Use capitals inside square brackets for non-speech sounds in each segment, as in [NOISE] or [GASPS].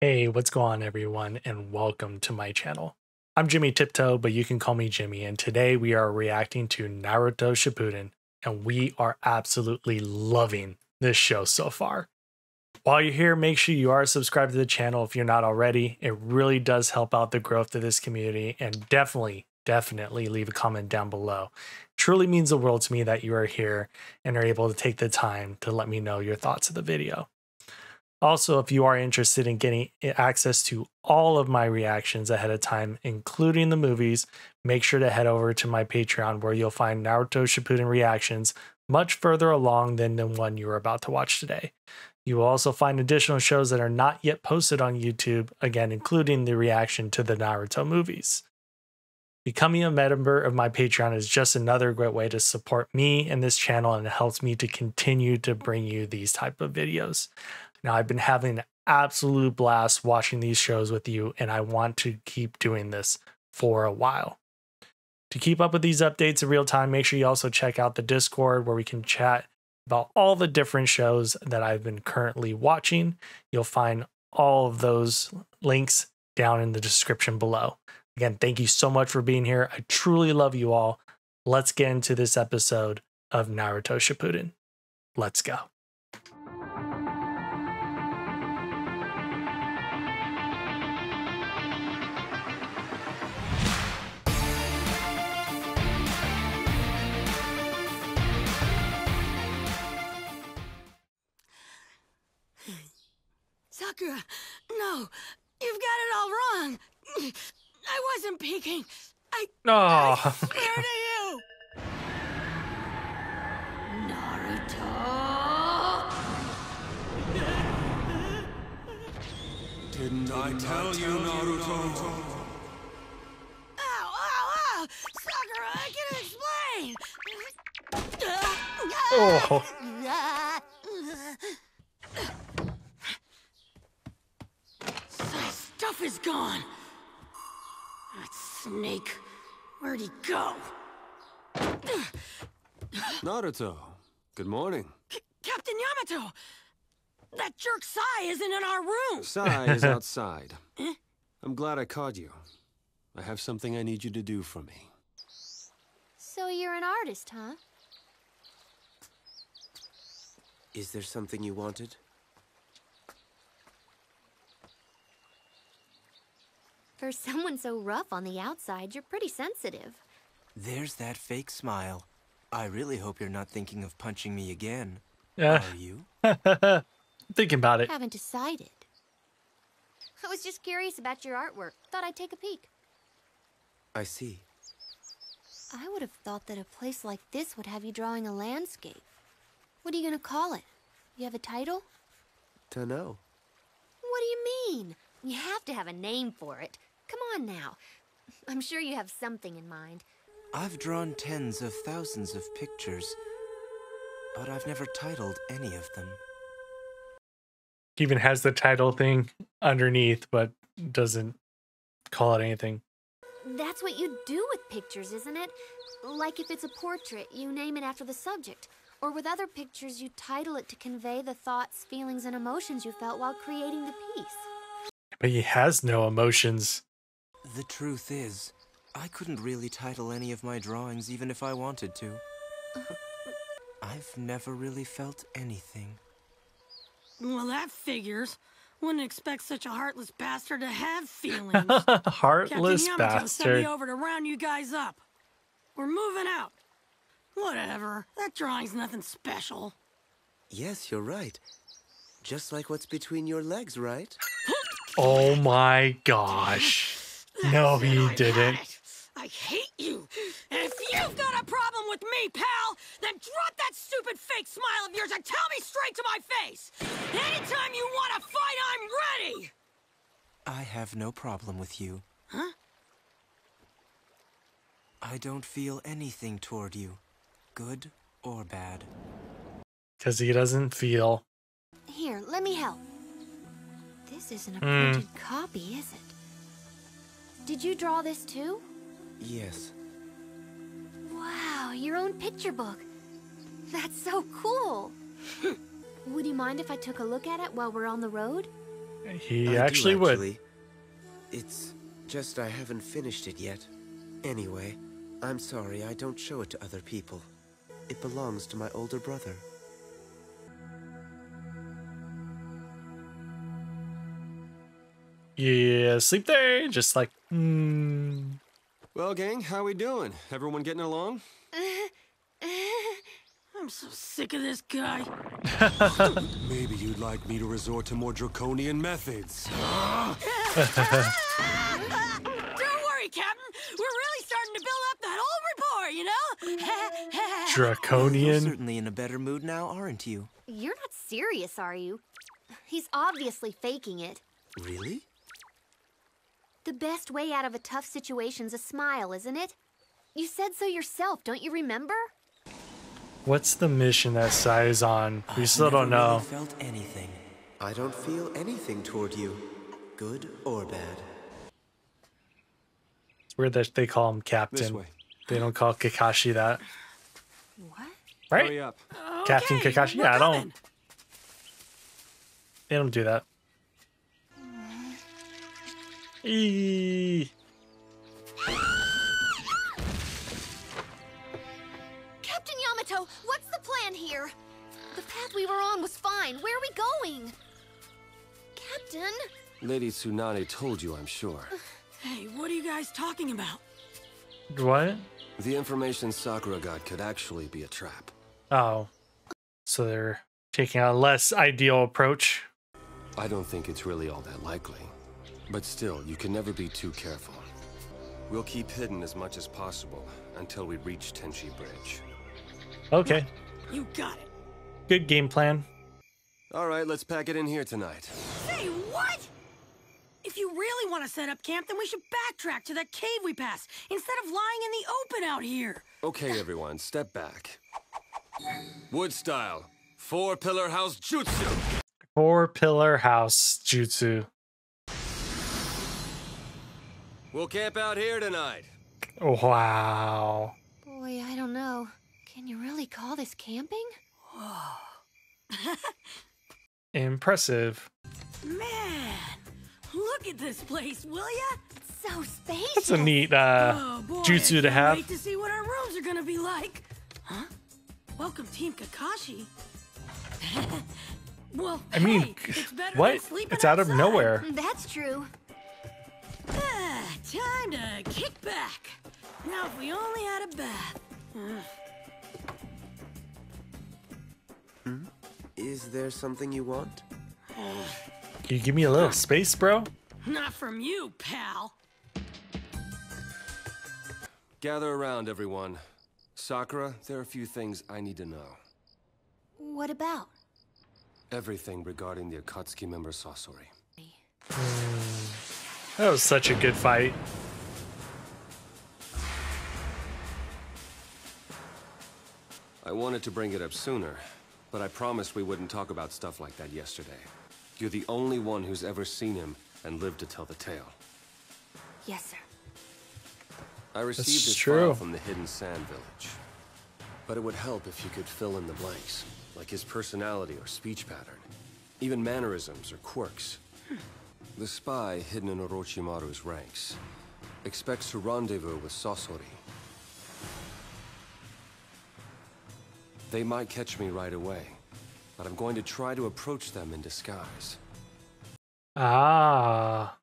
Hey, what's going on, everyone, and welcome to my channel. I'm Jimmy Tiptoe, but you can call me Jimmy, and today we are reacting to Naruto Shippuden, and we are absolutely loving this show so far. While you're here, make sure you are subscribed to the channel if you're not already. It really does help out the growth of this community, and definitely, definitely leave a comment down below. It truly means the world to me that you are here and are able to take the time to let me know your thoughts of the video. Also, if you are interested in getting access to all of my reactions ahead of time, including the movies, make sure to head over to my Patreon where you'll find Naruto Shippuden reactions much further along than the one you are about to watch today. You will also find additional shows that are not yet posted on YouTube, again, including the reaction to the Naruto movies. Becoming a member of my Patreon is just another great way to support me and this channel and helps me to continue to bring you these type of videos. Now, I've been having an absolute blast watching these shows with you, and I want to keep doing this for a while. To keep up with these updates in real time, make sure you also check out the Discord where we can chat about all the different shows that I've been currently watching. You'll find all of those links down in the description below. Again, thank you so much for being here. I truly love you all. Let's get into this episode of Naruto Shippuden. Let's go. Sakura, no, you've got it all wrong. I wasn't peeking. I, Oh. I swear to you. Naruto. Didn't I tell you, Naruto? Ow, ow, ow! Sakura, I can explain! Oh. My stuff is gone! That snake, where'd he go? Naruto, good morning. C Captain Yamato! That jerk Sai isn't in our room! Sai is [LAUGHS] outside. Eh? I'm glad I caught you. I have something I need you to do for me. So you're an artist, huh? Is there something you wanted? For someone so rough on the outside, you're pretty sensitive. There's that fake smile. I really hope you're not thinking of punching me again. Yeah. Are you? [LAUGHS] Thinking about it. I Haven't decided. I was just curious about your artwork. Thought I'd take a peek. I see. I would have thought that a place like this would have you drawing a landscape. What are you gonna call it? You have a title? Dunno. What do you mean? You have to have a name for it. Come on now. I'm sure you have something in mind. I've drawn tens of thousands of pictures, but I've never titled any of them. Even has the title thing underneath, but doesn't call it anything. That's what you do with pictures, isn't it? Like if it's a portrait, you name it after the subject. Or with other pictures, you title it to convey the thoughts, feelings, and emotions you felt while creating the piece. But he has no emotions. The truth is, I couldn't really title any of my drawings even if I wanted to. [LAUGHS] I've never really felt anything. Well, that figures. Wouldn't expect such a heartless bastard to have [LAUGHS] feelings. Heartless Captain Yamato sent bastard. me over to round you guys up. We're moving out. Whatever. That drawing's nothing special. Yes, you're right. Just like what's between your legs, right? [LAUGHS] Oh my gosh. [LAUGHS] No, That's he didn't. I hate you. And if you've got a problem with me, pal, then drop that stupid fake smile of yours and tell me straight to my face. Anytime you want to fight, I'm ready. I have no problem with you. Huh? I don't feel anything toward you, good or bad. Because he doesn't feel. Here, let me help. This isn't a Hmm. printed copy, is it? Did you draw this too? Yes. Wow, your own picture book. That's so cool. [LAUGHS] Would you mind if I took a look at it while we're on the road? He I do, actually would. actually. It's just I haven't finished it yet. Anyway, I'm sorry I don't show it to other people. It belongs to my older brother. Yeah, sleep there. Just like, mm, Well, gang, how we doing? Everyone getting along? [LAUGHS] I'm so sick of this guy. [LAUGHS] Maybe you'd like me to resort to more draconian methods. [GASPS] [LAUGHS] Don't worry, Captain. We're really starting to build up that old rapport, you know? draconian? You're draconian. certainly in a better mood now, aren't you? You're not serious, are you? He's obviously faking it. Really? The best way out of a tough situation's a smile, isn't it? You said so yourself, don't you remember? What's the mission that Sai is on? We I've still don't never really know. felt anything. I don't feel anything toward you, good or bad. It's weird that they call him Captain. They don't call Kakashi that, What? right? Hurry up. Captain Okay, Kakashi? we're Yeah, I don't- They don't do that. Eee. Captain Yamato, what's the plan here? The path we were on was fine. Where are we going? Captain? Lady Tsunade told you, I'm sure. Hey, what are you guys talking about? What? The information Sakura got could actually be a trap. Oh. So they're taking a less ideal approach. I don't think it's really all that likely. But still, you can never be too careful. We'll keep hidden as much as possible until we reach Tenchi Bridge. Okay. You got it. Good game plan. All right, let's pack it in here tonight. Say what? If you really want to set up camp, then we should backtrack to that cave we passed instead of lying in the open out here. Okay, [LAUGHS] everyone, step back. Wood style. Four pillar house jutsu. Four pillar house jutsu. We'll camp out here tonight. Wow. Boy, I don't know. Can you really call this camping? [SIGHS] Impressive. Man, look at this place, will ya? So spacious. That's a neat uh oh boy, jutsu to have. Wait to see what our rooms are gonna be like. Huh? Welcome, Team Kakashi. [LAUGHS] well, I mean, hey, it's what? Than sleeping It's out of nowhere. That's true. Time to kick back. Now, if we only had a bath. Hmm? Is there something you want? Can you give me a little space, bro? Not from you, pal. Gather around, everyone. Sakura, there are a few things I need to know. What about? Everything regarding the Akatsuki member Sasori. That was such a good fight. I wanted to bring it up sooner, but I promised we wouldn't talk about stuff like that yesterday. You're the only one who's ever seen him and lived to tell the tale. Yes, sir. I received That's his true. file from the Hidden Sand Village. But it would help if you could fill in the blanks, like his personality or speech pattern, even mannerisms or quirks. Hmm. The spy hidden in Orochimaru's ranks expects to rendezvous with Sasori. They might catch me right away, but I'm going to try to approach them in disguise. Ah.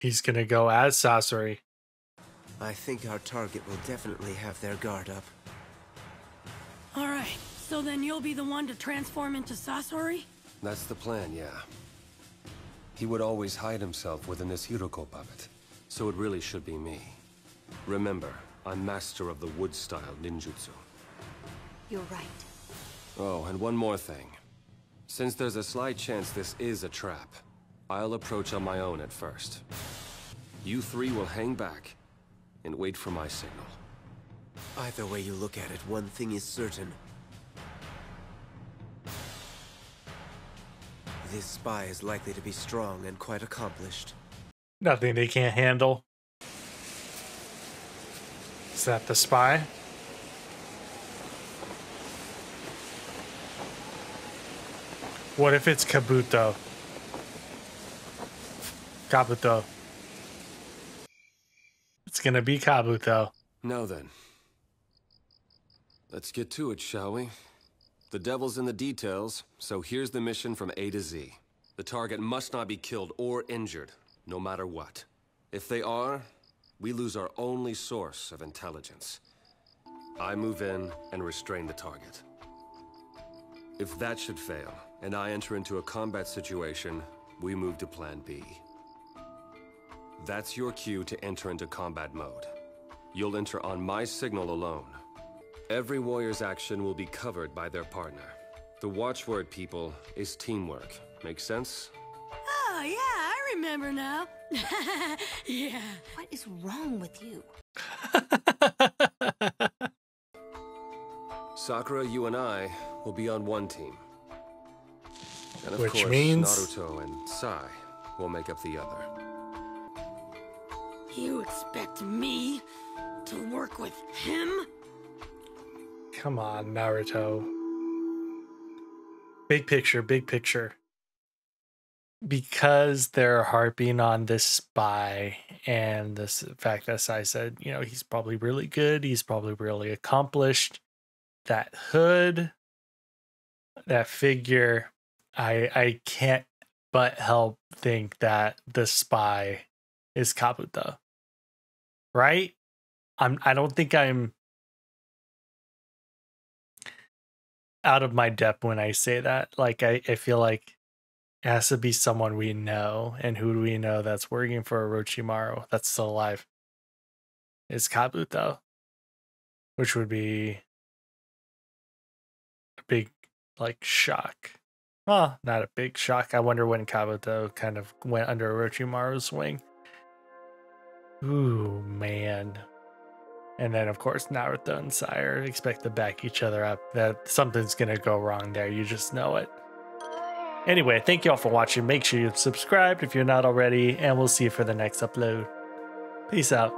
He's gonna go as Sasori. I think our target will definitely have their guard up. All right, so then you'll be the one to transform into Sasori? That's the plan, yeah. He would always hide himself within this Hiruko puppet, so it really should be me. Remember, I'm master of the wood-style ninjutsu. You're right. Oh, and one more thing. Since there's a slight chance this is a trap, I'll approach on my own at first. You three will hang back and wait for my signal. Either way you look at it, one thing is certain. This spy is likely to be strong and quite accomplished. Nothing they can't handle. Is that the spy? What if it's Kabuto? Kabuto. It's gonna be Kabuto. Now then. Let's get to it, shall we? The devil's in the details, so here's the mission from A to Z. The target must not be killed or injured, no matter what. If they are, we lose our only source of intelligence. I move in and restrain the target. If that should fail, and I enter into a combat situation, we move to Plan B. That's your cue to enter into combat mode. You'll enter on my signal alone. Every warrior's action will be covered by their partner. The watchword, people, is teamwork. Make sense? Oh, yeah, I remember now. [LAUGHS] yeah. What is wrong with you? [LAUGHS] Sakura, you and I will be on one team. And of Which course, means- Naruto and Sai will make up the other. You expect me to work with him? Come on, Naruto. Big picture, big picture. Because they're harping on this spy and this fact that Sai said, you know, he's probably really good, he's probably really accomplished. That hood, that figure, I I can't but help think that the spy is Kabuto. Right? I'm I don't think I'm out of my depth when I say that. Like I, I feel like it has to be someone we know. And who do we know that's working for Orochimaru that's still alive? Is Kabuto. Which would be a big like shock. Well, not a big shock. I wonder when Kabuto kind of went under Orochimaru's wing. Ooh, man. And then, of course, Naruto and Sire expect to back each other up. That something's going to go wrong there. You just know it. Anyway, thank you all for watching. Make sure you subscribe if you're not already, and we'll see you for the next upload. Peace out.